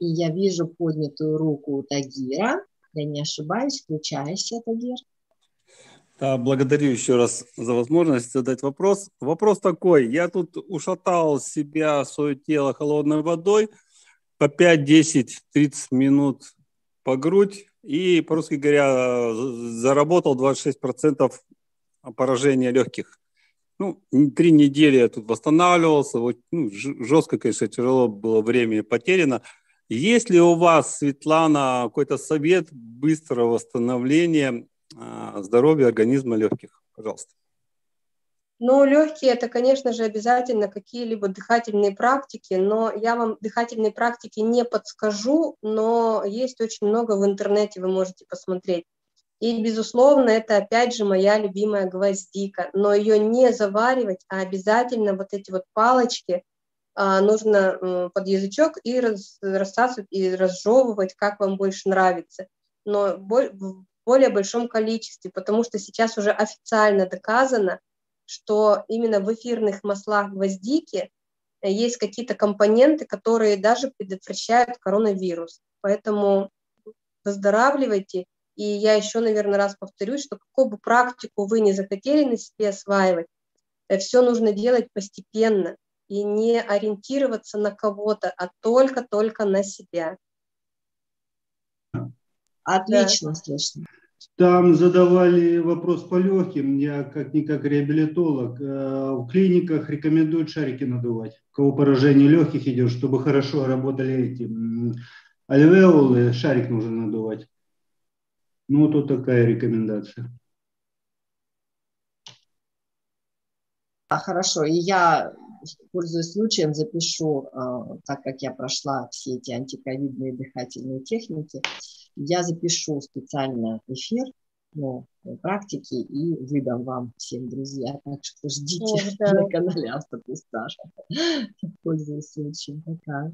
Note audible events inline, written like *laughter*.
И я вижу поднятую руку Тагира. Я не ошибаюсь, включайся, Тагир. Да, благодарю еще раз за возможность задать вопрос. Вопрос такой. Я тут ушатал себя, свое тело холодной водой по 5, 10, 30 минут по грудь. И, по-русски говоря, заработал 26% поражения легких. Ну, три недели я тут восстанавливался. Вот, ну, жестко, конечно, тяжело было время потеряно. Есть ли у вас, Светлана, какой-то совет быстрого восстановления а, здоровья организма легких. Пожалуйста. Ну, легкие это, конечно же, обязательно какие-либо дыхательные практики, но я вам дыхательные практики не подскажу, но есть очень много в интернете, вы можете посмотреть. И, безусловно, это опять же моя любимая гвоздика, но ее не заваривать, а обязательно вот эти вот палочки нужно под язычок и рассасывать, и разжевывать, как вам больше нравится. Но более большом количестве, потому что сейчас уже официально доказано, что именно в эфирных маслах гвоздики э, есть какие-то компоненты, которые даже предотвращают коронавирус. Поэтому выздоравливайте. И я еще, наверное, раз повторюсь, что какую бы практику вы не захотели на себе осваивать, э, все нужно делать постепенно и не ориентироваться на кого-то, а только-только на себя. Отлично да. слышно. Там задавали вопрос по легким. Я как-никак реабилитолог. Э, в клиниках рекомендуют шарики надувать. У кого поражение легких идет, чтобы хорошо работали эти альвеолы, шарик нужно надувать. Ну, вот такая рекомендация. А, хорошо, и я, пользуясь случаем, запишу, э, так как я прошла все эти антиковидные дыхательные техники, я запишу специально эфир ну, практики и выдам вам всем, друзья. Так что ждите О, *laughs* да. на канале Автопистаж. Пользуюсь случаем. Пока.